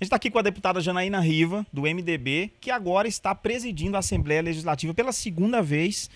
A gente está aqui com a deputada Janaína Riva, do MDB, que agora está presidindo a Assembleia Legislativa pela segunda vez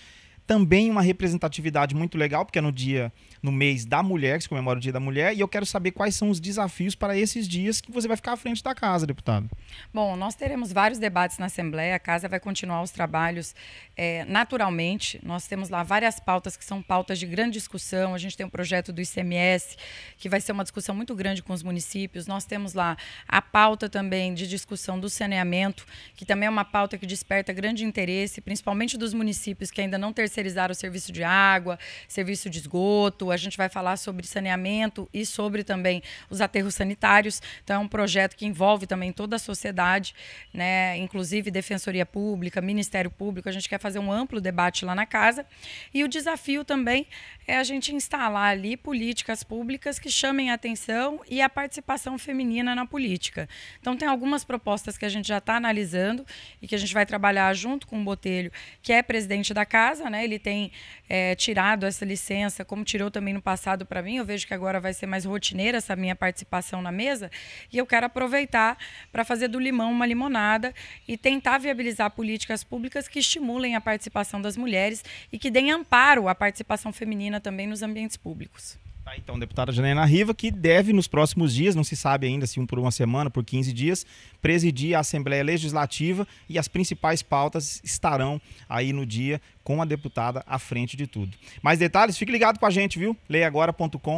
também uma representatividade muito legal, porque é no dia, no mês da mulher, que se comemora o Dia da Mulher, e eu quero saber quais são os desafios para esses dias que você vai ficar à frente da casa, deputado. Bom, nós teremos vários debates na Assembleia, a casa vai continuar os trabalhos é, naturalmente. Nós temos lá várias pautas que são pautas de grande discussão. A gente tem um projeto do ICMS, que vai ser uma discussão muito grande com os municípios. Nós temos lá a pauta também de discussão do saneamento, que também é uma pauta que desperta grande interesse, principalmente dos municípios que ainda não terceirizaram terceirizar o serviço de água, serviço de esgoto, a gente vai falar sobre saneamento e sobre também os aterros sanitários. Então, é um projeto que envolve também toda a sociedade, né? inclusive Defensoria Pública, Ministério Público. A gente quer fazer um amplo debate lá na casa. E o desafio também é a gente instalar ali políticas públicas que chamem a atenção e a participação feminina na política. Então, tem algumas propostas que a gente já está analisando e que a gente vai trabalhar junto com o Botelho, que é presidente da casa, né? Ele tem é, tirado essa licença, como tirou também no passado para mim. Eu vejo que agora vai ser mais rotineira essa minha participação na mesa. E eu quero aproveitar para fazer do limão uma limonada e tentar viabilizar políticas públicas que estimulem a participação das mulheres e que deem amparo à participação feminina também nos ambientes públicos. Tá, então, deputada Janaina Riva, que deve nos próximos dias, não se sabe ainda se um por uma semana, por 15 dias, presidir a Assembleia Legislativa e as principais pautas estarão aí no dia com a deputada à frente de tudo. Mais detalhes, fique ligado com a gente, viu? leiagora.com.br.